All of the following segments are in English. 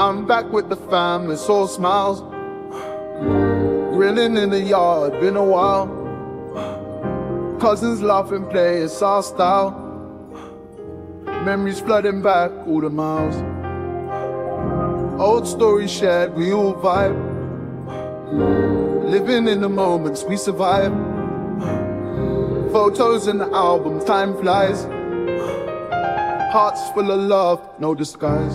back with the fam, it's all smiles. Grilling in the yard, been a while. Cousins laugh and play, it's our style. Memories flooding back all the miles. Old stories shared, we all vibe. Living in the moments we survive. Photos in the album, time flies. Hearts full of love, no disguise.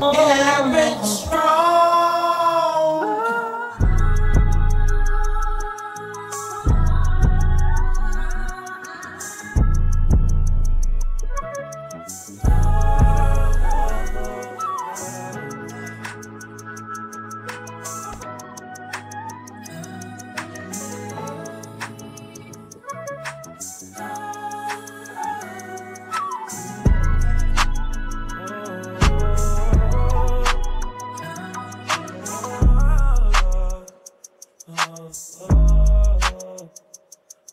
Oh,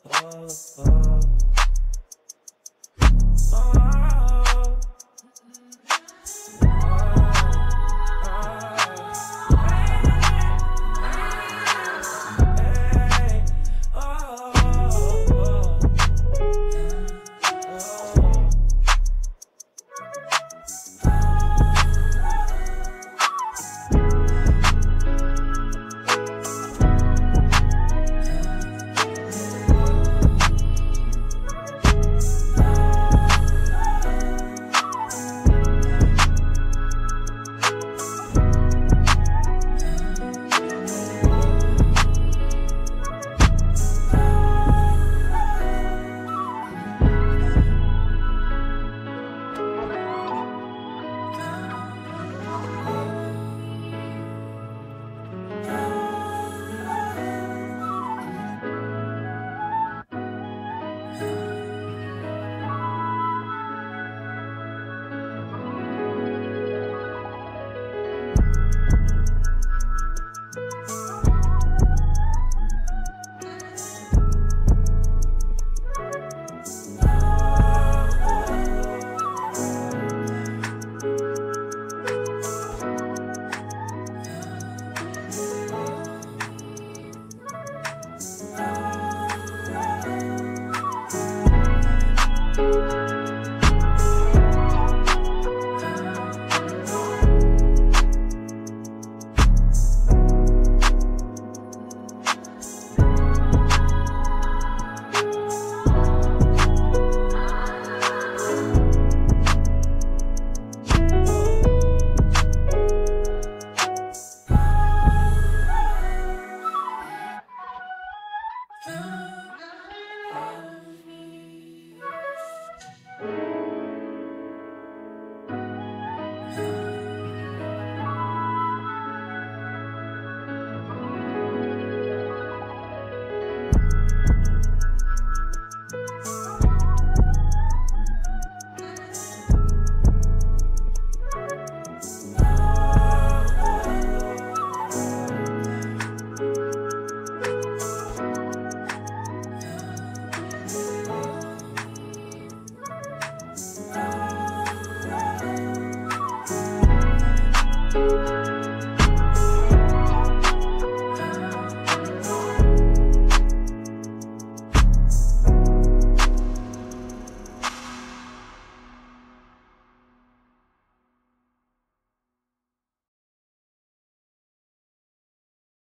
oh, oh.